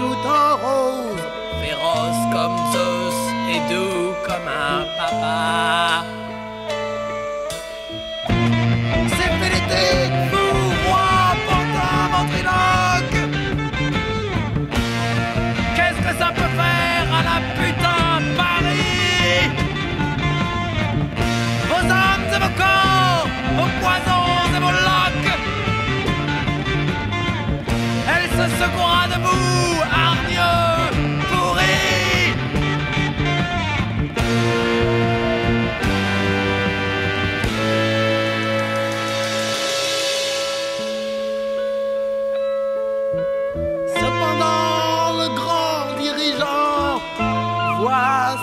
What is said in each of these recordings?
tout en rose. Féroce comme Zeus et doux comme un papa.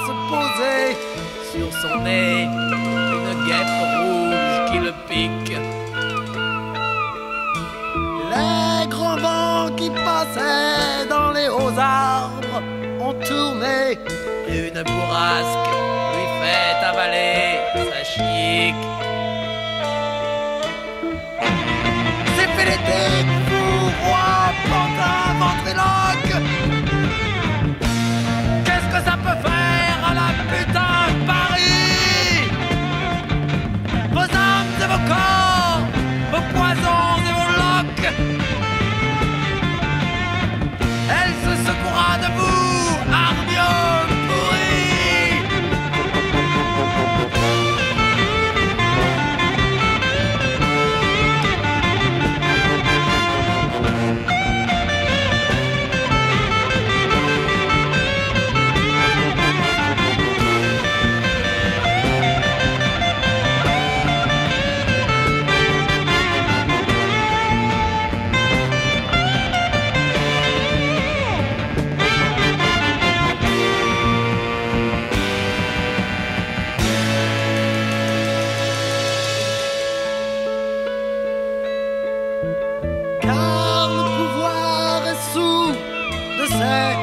Se poser Sur son nez, une guêpe rouge qui le pique. Les grands vents qui passaient dans les hauts arbres ont tourné. Une bourrasque lui fait avaler sa chic de ces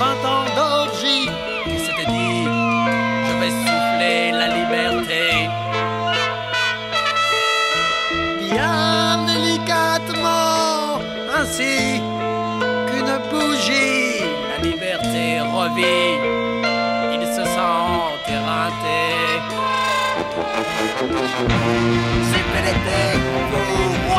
vingt ans d'orgie. Il s'était dit, je vais souffler la liberté bien délicatement, ainsi qu'une bougie. La liberté revit, il se sent éreinté C'est fou, roi,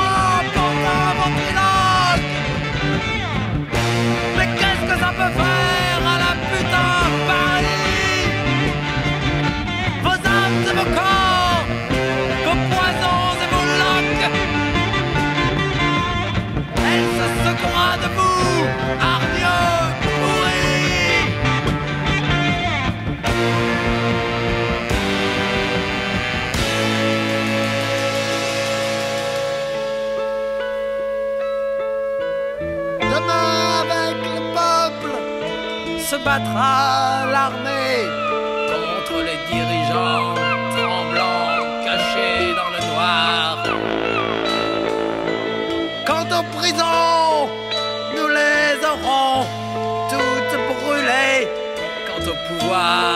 se battra l'armée. Contre les dirigeants tremblants, cachés dans le noir Quant aux prisons, nous les aurons toutes brûlées. Quant au pouvoir,